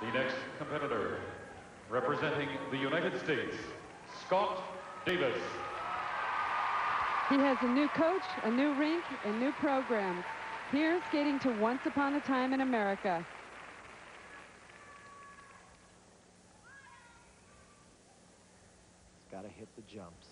The next competitor, representing the United States, Scott Davis. He has a new coach, a new rink, and new programs. Here, skating to Once Upon a Time in America. He's got to hit the jumps.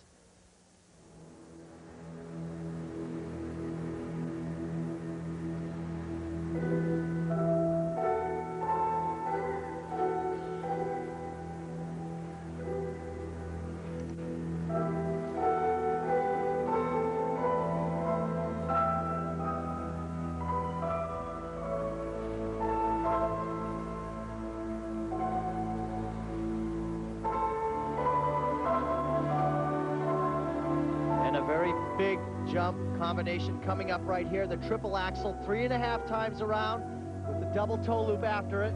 Big jump combination coming up right here. The triple axel, three and a half times around with the double toe loop after it.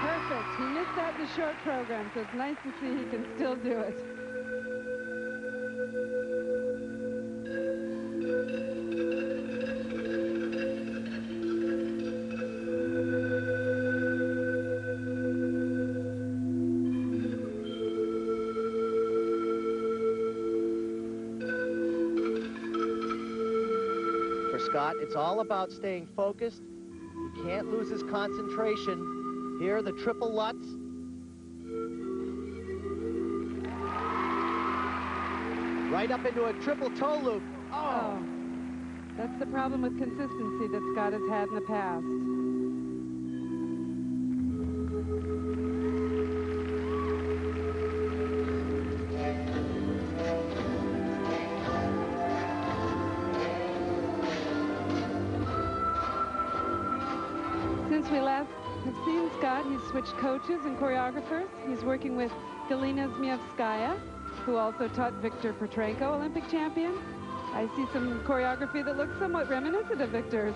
Perfect. He missed that in the short program, so it's nice to see he can still do it. Scott. It's all about staying focused. He can't lose his concentration. Here, the triple Lutz. Right up into a triple toe loop. Oh. oh. That's the problem with consistency that Scott has had in the past. Since we last have seen Scott, he's switched coaches and choreographers. He's working with Galina Zmievskaya, who also taught Victor Petrenko, Olympic champion. I see some choreography that looks somewhat reminiscent of Victor's.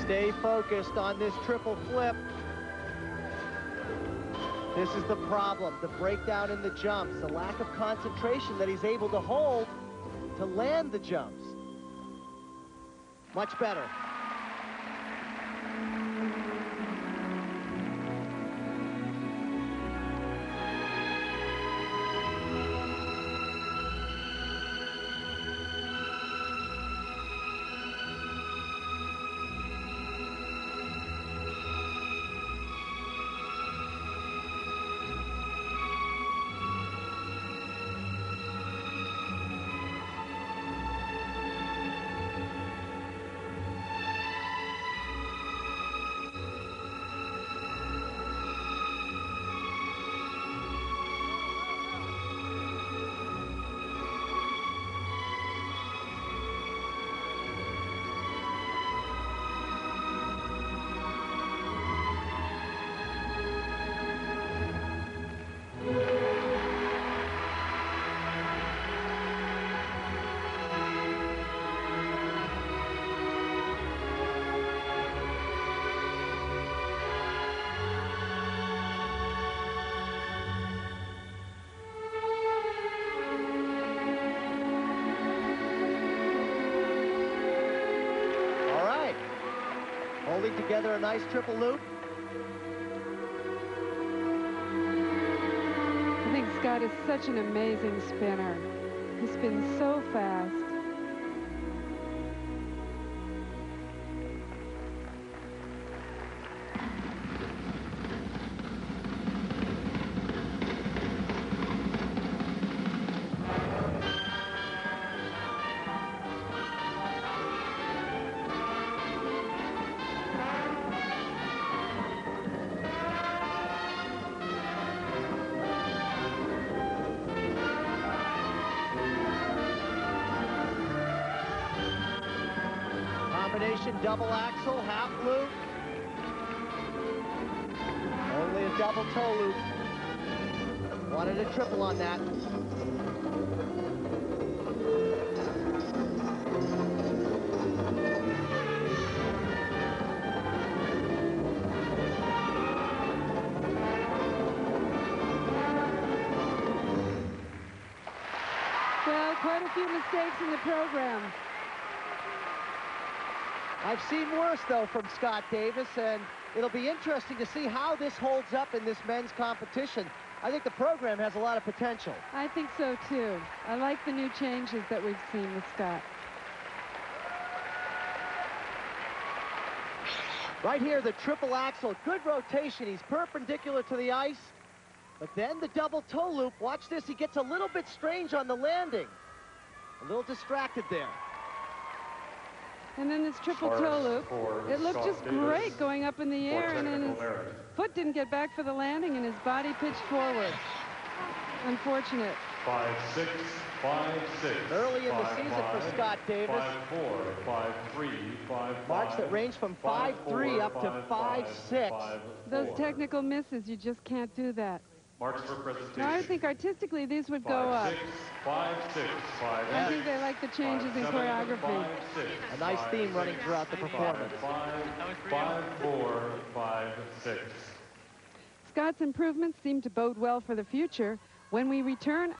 Stay focused on this triple flip. This is the problem, the breakdown in the jumps, the lack of concentration that he's able to hold to land the jumps. Much better. Holding together a nice triple loop. I think Scott is such an amazing spinner. He spins so fast. Combination double axel, half loop. Only a double toe loop. Wanted a triple on that. Well, quite a few mistakes in the program. I've seen worse, though, from Scott Davis, and it'll be interesting to see how this holds up in this men's competition. I think the program has a lot of potential. I think so, too. I like the new changes that we've seen with Scott. Right here, the triple axel, good rotation. He's perpendicular to the ice. But then the double toe loop. Watch this, he gets a little bit strange on the landing. A little distracted there. And then this triple toe loop. It looked Scott just Davis great going up in the air, and then his merit. foot didn't get back for the landing, and his body pitched forward. Unfortunate. Five six, five six. Early in the season five, for Scott Davis. Five four, five three, five Marks that range from five 5'3" four, up to five, six. Those technical misses, you just can't do that. Marks for presentation. Now, I think artistically these would go up. Five six, five six, five I think they like the changes five in seven, choreography. five six, A nice five theme running throughout the performance. Five, five, four, five, six. Scott's improvements seem to bode well for the future. When we return,